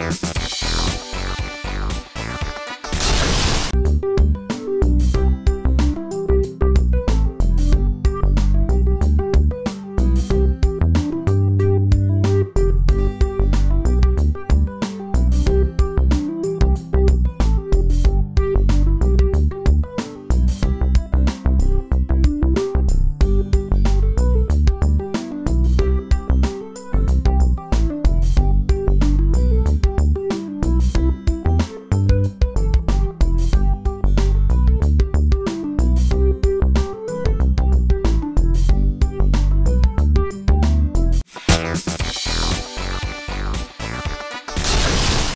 Bye.